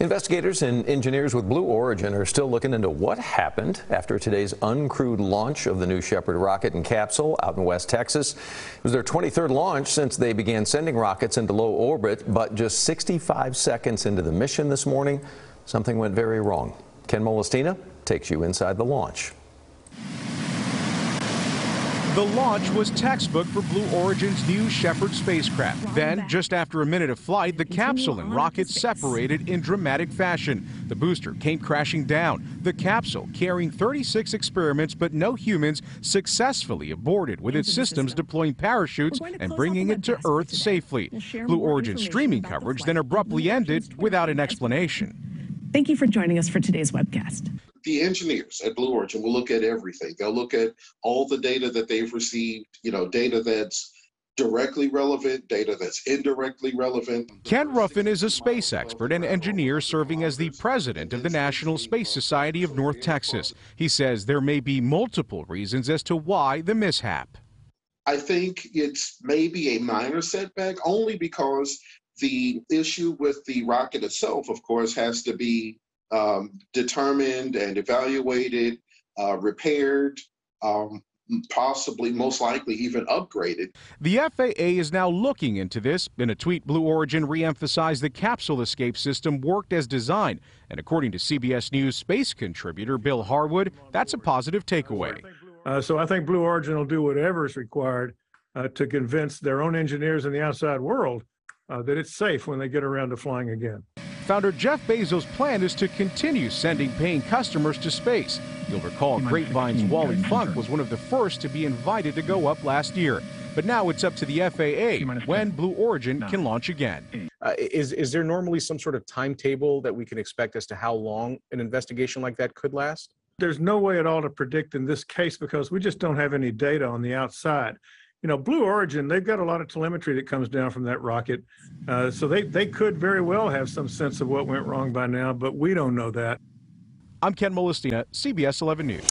Investigators and engineers with Blue Origin are still looking into what happened after today's uncrewed launch of the New Shepard rocket and capsule out in West Texas. It was their 23rd launch since they began sending rockets into low orbit, but just 65 seconds into the mission this morning, something went very wrong. Ken Molestina takes you inside the launch. The launch was textbook for Blue Origin's New Shepard spacecraft. Then, just after a minute of flight, the capsule and rocket separated in dramatic fashion. The booster came crashing down. The capsule, carrying 36 experiments but no humans, successfully aborted with its systems deploying parachutes and bringing it to Earth safely. Blue Origin streaming coverage then abruptly ended without an explanation. Thank you for joining us for today's webcast. The engineers at Blue Origin will look at everything. They'll look at all the data that they've received, you know, data that's directly relevant, data that's indirectly relevant. Ken Ruffin is a space expert and engineer serving as the president of the National Space Society of North Texas. He says there may be multiple reasons as to why the mishap. I think it's maybe a minor setback only because the issue with the rocket itself, of course, has to be um, determined and evaluated, uh, repaired, um, possibly, most likely, even upgraded. The FAA is now looking into this. In a tweet, Blue Origin reemphasized the capsule escape system worked as designed. And according to CBS News space contributor Bill Harwood, that's a positive takeaway. Uh, so I think Blue Origin will do whatever is required uh, to convince their own engineers in the outside world uh, that it's safe when they get around to flying again. Founder Jeff Bezos' plan is to continue sending paying customers to space. You'll recall Grapevine's Wally Funk was one of the first to be invited to go up last year. But now it's up to the FAA when Blue Origin can launch again. Uh, is, is there normally some sort of timetable that we can expect as to how long an investigation like that could last? There's no way at all to predict in this case because we just don't have any data on the outside you know, Blue Origin, they've got a lot of telemetry that comes down from that rocket. Uh, so they, they could very well have some sense of what went wrong by now, but we don't know that. I'm Ken Molestina, CBS 11 News.